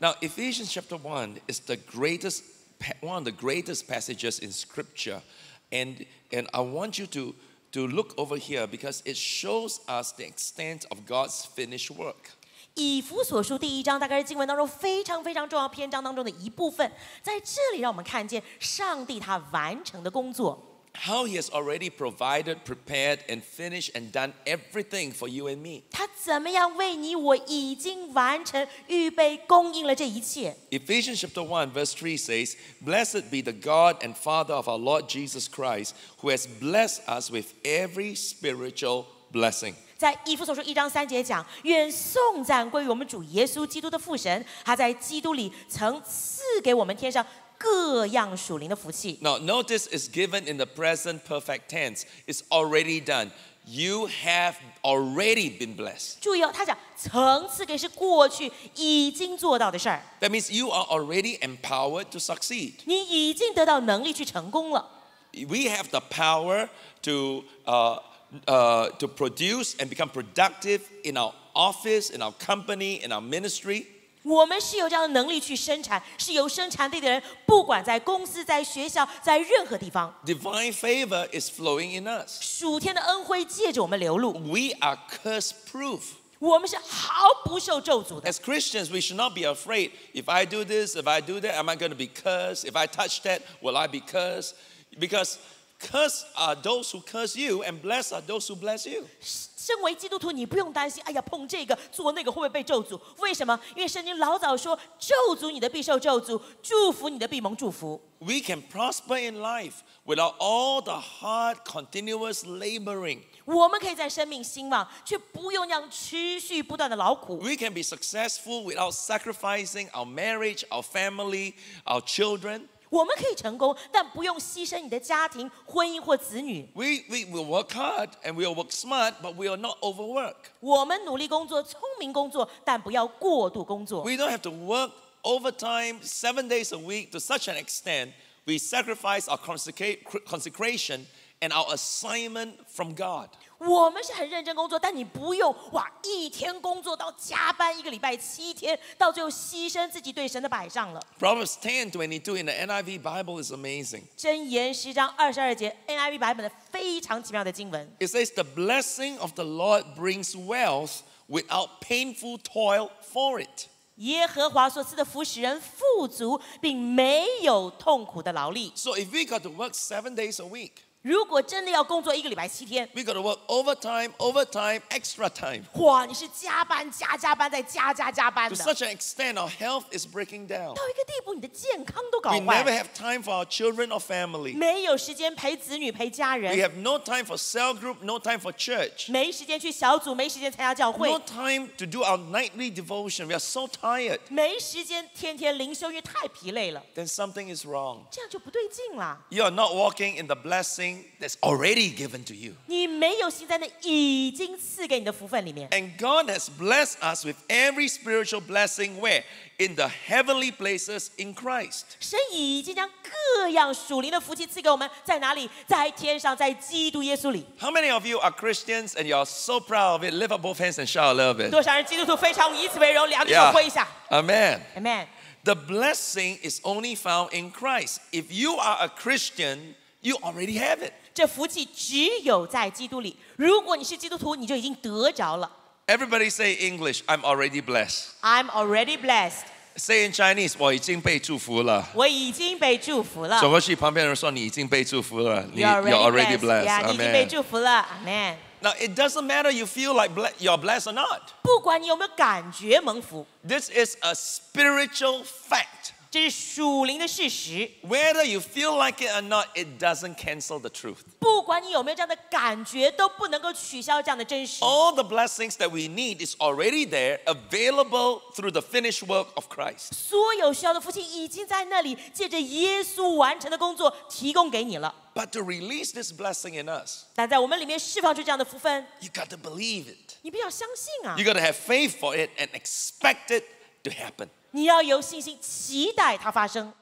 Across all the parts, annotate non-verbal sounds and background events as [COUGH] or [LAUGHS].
Now, Ephesians chapter 1 is the greatest, pa- one of the greatest passages in Scripture. And, and I want you to, to look over here because it shows us the extent of God's finished work. 以弗所书第一章大概是经文当中非常非常重要篇章当中的一部分，在这里让我们看见上帝他完成的工作。 How He has already provided, prepared, and finished and done everything for you and me. 他怎么样为你我已经完成、预备、供应了这一切？ Ephesians chapter 1, verse 3 says, Blessed be the God and Father of our Lord Jesus Christ, who has blessed us with every spiritual blessing. 在以弗所书一章三节讲：愿颂赞归于我们主耶稣基督的父神，他在基督里曾赐给我们天上各样属灵的福气。Now, notice it's given in the present perfect tense. It's already done. You have already been blessed. 注意哦，他讲曾赐给是过去已经做到的事儿，That means you are already empowered to succeed. 你已经得到能力去成功了。We have the power to, uh, uh, to produce and become productive in our office, in our company, in our ministry. 我们是有这样的能力去生产，是有生产力的人，不管在公司、在学校、在任何地方， Divine favor is flowing in us. 属天的恩惠借着我们流露， We are curse proof. 我们是毫不受咒诅的。 As Christians, we should not be afraid. If I do this, if I do that, am I going to be cursed? If I touch that, will I be cursed? Because cursed are those who curse you, and blessed are those who bless you. 身为基督徒，你不用担心，哎呀，碰这个做那个会不会被咒诅？为什么？因为圣经老早说，咒诅你的必受咒诅，祝福你的必蒙祝福。 We can prosper in life without all the hard, continuous laboring. 我们可以在生命兴旺，却不用那样持续不断的劳苦。 We can be successful without sacrificing our marriage, our family, our children. 我们可以成功，但不用牺牲你的家庭、婚姻或子女。 We, we will work hard and we'll work smart, but we will not overwork. 我们努力工作、聪明工作，但不要过度工作。 We don't have to work overtime seven days a week to such an extent. We sacrifice our consecra- consecration and our assignment from God. 我们是很认真工作，但你不用哇，一天工作到加班一个礼拜七天，到最后牺牲自己对神的摆上了。 Proverbs 10 22 in the NIV Bible is amazing. 箴言十章二十二节 NIV 版本的非常奇妙的经文。 It says, The blessing of the Lord brings wealth without painful toil for it. 耶和华所赐的福使人富足，并没有痛苦的劳力。 So if we got to work seven days a week, 如果真的要工作一个礼拜七天， we got to work overtime, overtime, extra time. 哇，你是加班加加班再加加加班 To 的， such an extent, our health is breaking down. 到一个地步，你的健康都搞 We never 坏， have time for our children or family. 没有时间陪子女陪家 We 人， have no time for cell group, no time for church, 没时间去小组，没时间参加教会 no，time to do our nightly devotion. We are so tired. 没时间天天灵修，因为太疲累了， Then something is wrong. 这样就不对劲啦。 You are not walking in the blessing that's already given to you. 你没有行在那已经赐给你的福分里面。 And God has blessed us with every spiritual blessing where? In the heavenly places in Christ. 神已经将各样属灵的福气赐给我们，在哪里？在天上，在基督耶稣里。 How many of you are Christians and you're so proud of it? Lift up both hands and shout a little bit. 多少人基督徒非常以此为荣，两只手 Yeah. 挥一下 Amen. ，Amen。 The blessing is only found in Christ. If you are a Christian, you already have it. 这福气只有在基督里。如果你是基督徒，你就已经得着了。 Everybody say English, I'm already blessed. I'm already blessed， Say in Chinese, 我已经被祝福了。我已经被祝福了。走过去，旁边人说你已经被祝福了。你 You're you're already blessed， blessed. yeah，你已经被 Amen. 祝福了，Amen。 Now it doesn't matter you feel like ble- you're blessed or not. 不管你有没有感觉蒙福， This is a spiritual fact. 这是属灵的事实。 Whether you feel like it or not, it doesn't cancel the truth. 不管你有没有这样的感觉，都不能够取消这样的真实。 All the blessings that we need is already there, available through the finished work of Christ. 所有需要的福气已经在那里，借着耶稣完成的工作提供给你了。 But to release this blessing in us, 但在我们里面释放出这样的福分， you got to believe it. 你必须要相信啊 You！got to have faith for it and expect it to happen. 你要有信心，期待它发生。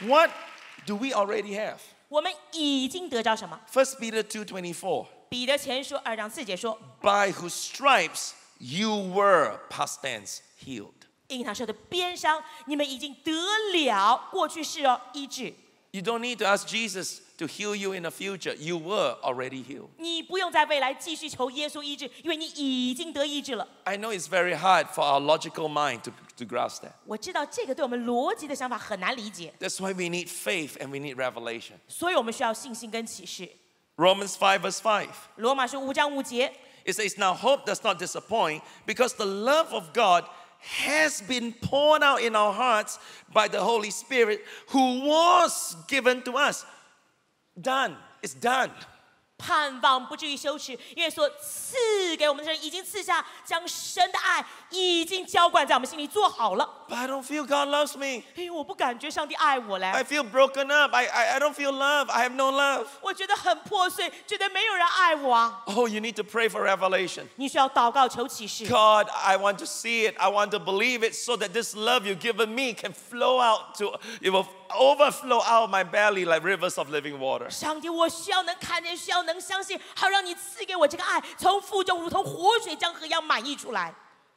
What do we already have? 我们已经得着什么？ 1 Peter 2:24. 彼得前书二章四节说 By whose stripes you were past tense healed. 因他受的鞭伤，你们已经得了过去式哦医治。 You don't need to ask Jesus to heal you in the future. You were already healed. 你不用在未来继续求耶稣医治，因为你已经得医治了。 I know it's very hard for our logical mind to, to grasp that. 我知道这个对我们逻辑的想法很难理解， That's why we need faith and we need revelation. 所以我们需要信心跟启示。 Romans 5, verse 5. 罗马书五章五节， It says, Now hope does not disappoint because the love of God has been poured out in our hearts by the Holy Spirit who was given to us. Done. It's done. 盼望不至于羞耻，因为所赐给我们的神已经赐下，将神的爱已经浇灌在我们心里，做好了。 But I don't feel God loves me. 因为我不感觉上帝爱我嘞， I feel broken up. I, I, I don't feel love. I have no love. 我觉得很破碎，觉得没有人爱我啊。 Oh, you need to pray for revelation. 你需要祷告求启示。 God, I want to see it. I want to believe it so that this love you've given me can flow out to, it will overflow out of my belly like rivers of living water. 上帝，我需要能看见，需要能相信，好让你赐给我这个爱，从腹中如同活水江河一样满溢出来。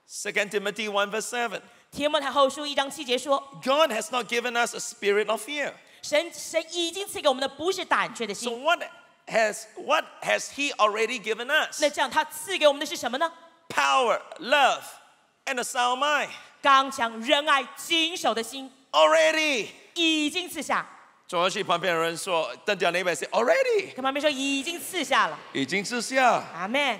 2 Timothy 1 verse 7. 提摩太后书一章七节说， God has not given us a spirit of fear. 神神已经赐给我们的不是胆怯的 So 心， what has what has He already given us? 那这样他赐给我们的是什么呢？ Power, love, and a sound mind. 刚强、仁爱、谨守的心 Already. 已经赐下。转过去旁边的人说，瞪掉那边 say already. 跟旁边说已经赐下了，已经之下。阿门。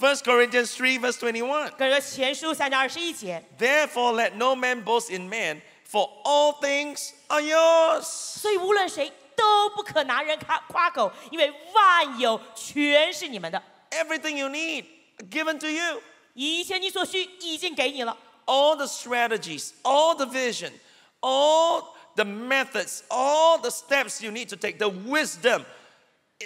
1 Corinthians 3 verse 21. 跟人说前书三章二十一节， Therefore let no man boast in man, for all things are yours. 所以无论谁都不可拿人夸夸口，因为万有全是你们的， Everything you need given to you. 一切你所需已经给你了。 All the strategies, all the vision, all the methods, all the steps you need to take, the wisdom,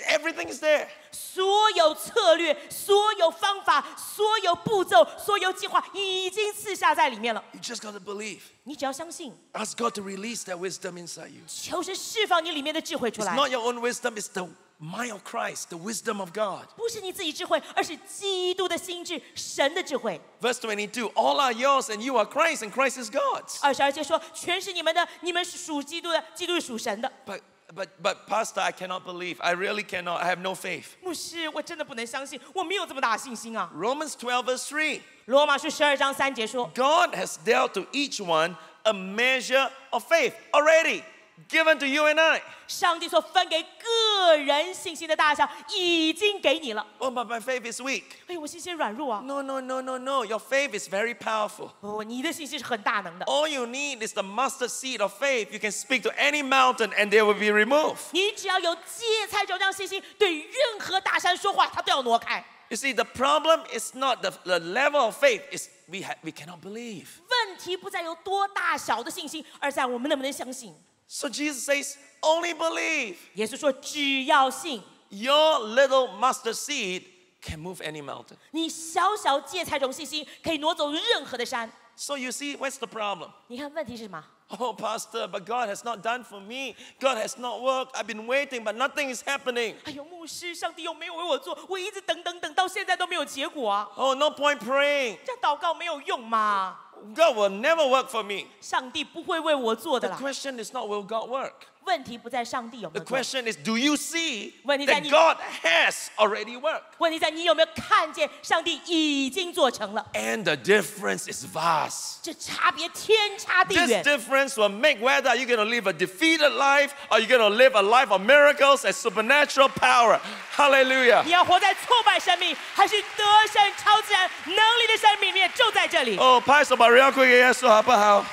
everything is there. 所有策略、所有方法、所有步骤、所有计划已经赐下在里面了。 You just got to believe. 你只要相信， Ask God to release that wisdom inside you. 求神释放你里面的智慧出 It's 来。 not your own wisdom, it's the mind of Christ, the wisdom of God. 不是你自己智慧，而是基督的心智，神的智慧。 Verse 22 All are yours, and you are Christ, and Christ is God's. 二十二节说，全是你们的，你们是属基督的，基督是属神的。 But, but, but, Pastor, I cannot believe. I really cannot. I have no faith. 牧师，我真的不能相信，我没有这么大的信心啊。 Romans 12, verse 3. 罗马书十二章三节说， God has dealt to each one a measure of faith already, given to you and I. 上帝所分给个人信心的大小已经给你了。 Oh, but my faith is weak. 哎，我信心软弱啊。 No, no, no, no, no. Your faith is very powerful. 哦，你的信心是很大能的。 All you need is the mustard seed of faith. You can speak to any mountain and they will be removed. 你只要有芥菜种这样信心，对于任何大山说话，它都要挪开。 You see, the problem is not the, the level of faith, it's we, ha- we cannot believe. 问题不在有多大小的信心，而在我们能不能相信。 So Jesus says, only believe. 耶稣说，只要信， Your little mustard seed can move any mountain. 你小小芥菜种信心可以挪走任何的山。 So you see, what's the problem? 你看问题是什么？ Oh, Pastor, but God has not done for me. God has not worked. I've been waiting, but nothing is happening. 哎呦，牧师，上帝有没有为我做？我一直等等等到现在都没有结果啊！ Oh, no point praying. 这样祷告没有用嘛？ God will never work for me. 上帝不会为我做的 The 啦。 question is not will God work? 问题不在上帝有没 The 有做， question is do you see 问题在 that 你- God has already worked? 问题在你有没有看见上帝已经做成了？ And the difference is vast. 这差别天差地 This 远。 difference will make whether you're going to live a defeated life or you're going to live a life of miracles and supernatural power. Hallelujah. 你要活在挫败生命，还是得胜超自然能力的生命里面，就在这里。 Oh, 拍手吧，real quick 耶稣好不好？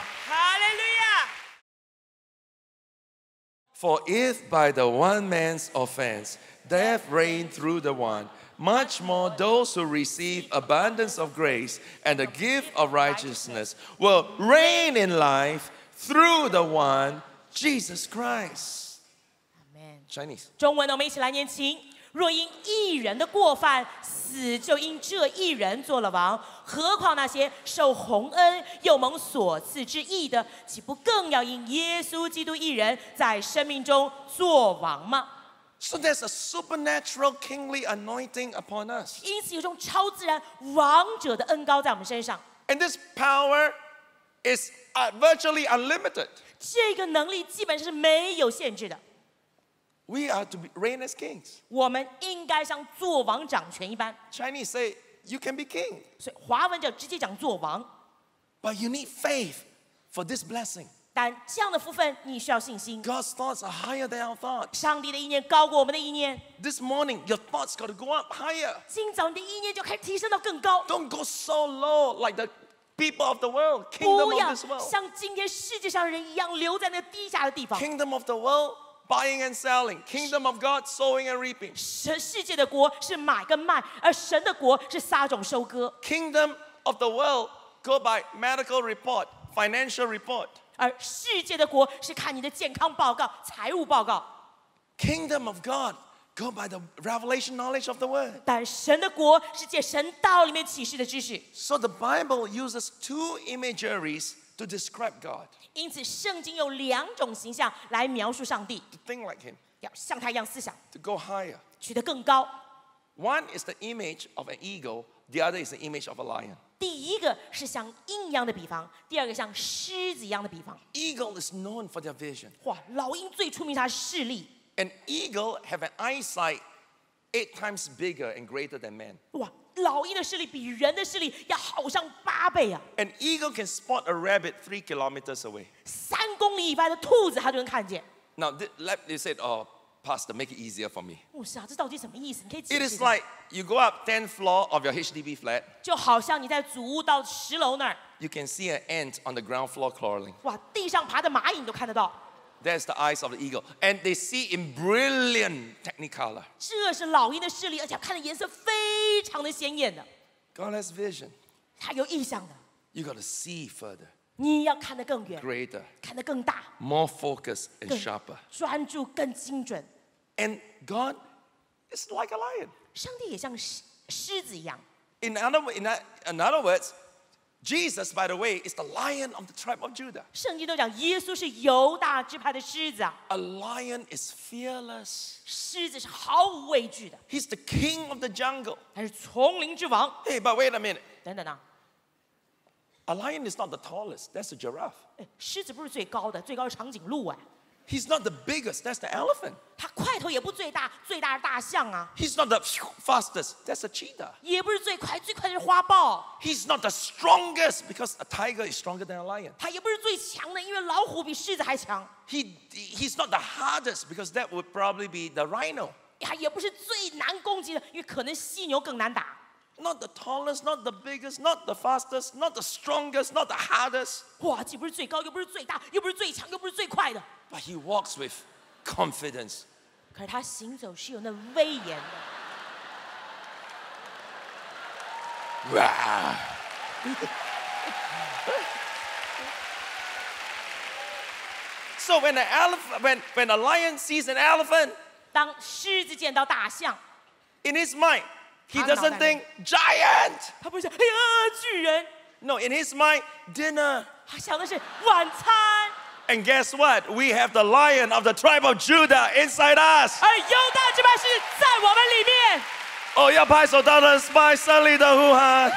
For if by the one man's offense death reigned through the one, much more those who receive abundance of grace and the gift of righteousness will reign in life through the one, Jesus Christ. Chinese. 中文的我们一起来念经。若因一人的过犯，死就因这一人做了王， 何况那些受洪恩又蒙所赐之义的，岂不更要因耶稣基督一人在生命中做王吗？So there's a supernatural kingly anointing upon us. 因此有种超自然王者的恩高在我们身上。And this power is uh, virtually unlimited. 这个能力基本上是没有限制的。We are to reign as kings. 我们应该像做王掌权一般，Chinese say, you can be king, 所以华文就直接讲做王。 but you need faith for this blessing. 但这样的福分，你需要信心。 God's thoughts are higher than our thoughts. 上帝的意念高过我们的意念， This morning, your thoughts got to go up higher. 今早你的意念就开始提升到更高。 Don't go so low like the people of the world, kingdom 不 of 要 this world. 像今天世界上人一样留在那个低下的地方。 Kingdom of the world, buying and selling. Kingdom of God, sowing and reaping. 神世界的国是买跟卖，而神的国是撒种收割。 Kingdom of the world, go by medical report, financial report. 而世界的国是看你的健康报告、财务报告， Kingdom of God, go by the revelation knowledge of the word. 但神的国是借神道里面启示的知识。 So the Bible uses two imageries to describe God, 因此，圣经有两种形象来描述上帝， to think like Him, 要像他一样思想， to go higher. 取得更高。 One is the image of an eagle, the other is the image of a lion. 第一个是像鹰一样的比方，第二个像狮子一样的比方。 Eagle is known for their vision. 哇，老鹰最出名它的视力， An eagle have an eyesight eight times bigger and greater than man. 哇， 老鹰的视力比人的视力要好上八倍啊！ An eagle can spot a rabbit three kilometers away. 三公里以外的兔子它就能看见。 Now, th- let they said, "Oh, Pastor, make it easier for me." 牧师啊，这到底什么意思？你可以解 It 释 is 一下。 like you go up 10th floor of your HDB flat, 就好像你在祖屋到十楼那儿， you can see an ant on the ground floor crawling. 哇，地上爬的蚂蚁你都看得到。 There's the eyes of the eagle, and they see in brilliant technicolor. 这是老鹰的视力，而且看的颜色非 常的显眼的， God has vision. 它有意向的。 You got to see further, 你要看得更远， greater, 看得更大， more focused, and 更 sharper. 专注、更精准。 And God is like a lion. 上帝也像狮狮子一样。 In other, in, o- in other words, Jesus, by the way, is the lion of the tribe of Judah. 圣经都讲耶稣是犹大支派的狮子啊， A lion is fearless. 狮子是毫无畏惧的， He's the king of the jungle. 他是丛林之王。 Hey, but wait a minute. 等等啊， A lion is not the tallest. That's a giraffe. 哎狮子不是最高的，最高是长颈鹿哎。 He's not the biggest. That's the elephant. 它块头也不最大，最大是大象啊， He's not the fastest. That's a cheetah. 也不是最快，最快的是花豹。 He's not the strongest because a tiger is stronger than a lion. 它也不是最强的，因为老虎比狮子还强。 He, he's not the hardest because that would probably be the rhino. 它也不是最难攻击的，因为可能犀牛更难打。 Not the tallest, not the biggest, not the fastest, not the strongest, not the hardest. 哇，既不是最高，又不是最大，又不是最强，又不是最快的。 But he walks with confidence. 可是它行走是有那威严的。 Rah. [LAUGHS] so when an elephant, when, when a lion sees an elephant, 当狮子见到大象， in his mind, he I'm doesn't not think giant. 他不会想哎呀巨人， No, in his mind, dinner. 他想的是晚餐。 And guess what? We have the lion of the tribe of Judah inside us. 而犹大支派是在我们里面。 Oh, 要拍手到的 spy 胜利的呼喊。